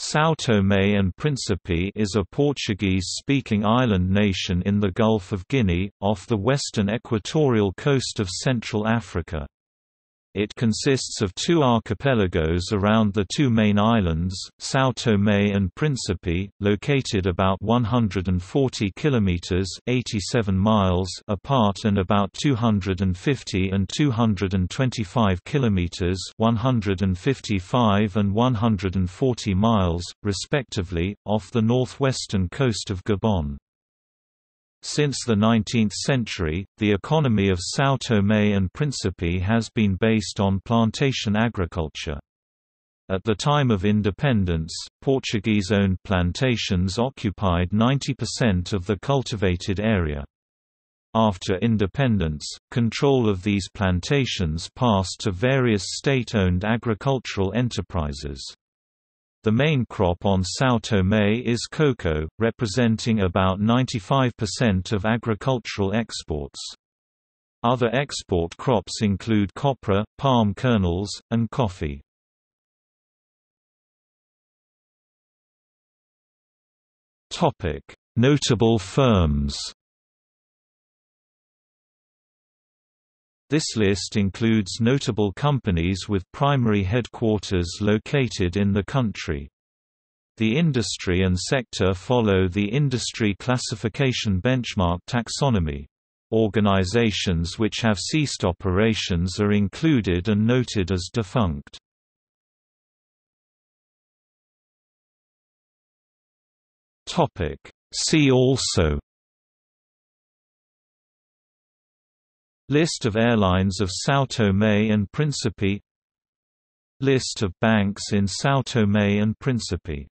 São Tomé and Príncipe is a Portuguese-speaking island nation in the Gulf of Guinea, off the western equatorial coast of Central Africa. It consists of two archipelagos around the two main islands, São Tomé and Príncipe, located about 140 kilometers (87 miles) apart and about 250 and 225 kilometers (155 and 140 miles) respectively, off the northwestern coast of Gabon. Since the 19th century, the economy of São Tomé and Príncipe has been based on plantation agriculture. At the time of independence, Portuguese-owned plantations occupied 90% of the cultivated area. After independence, control of these plantations passed to various state-owned agricultural enterprises. The main crop on São Tomé is cocoa, representing about 95% of agricultural exports. Other export crops include copra, palm kernels, and coffee. Notable firms This list includes notable companies with primary headquarters located in the country. The industry and sector follow the Industry Classification Benchmark taxonomy. Organizations which have ceased operations are included and noted as defunct. See also List of airlines of São Tomé and Príncipe. List of banks in São Tomé and Príncipe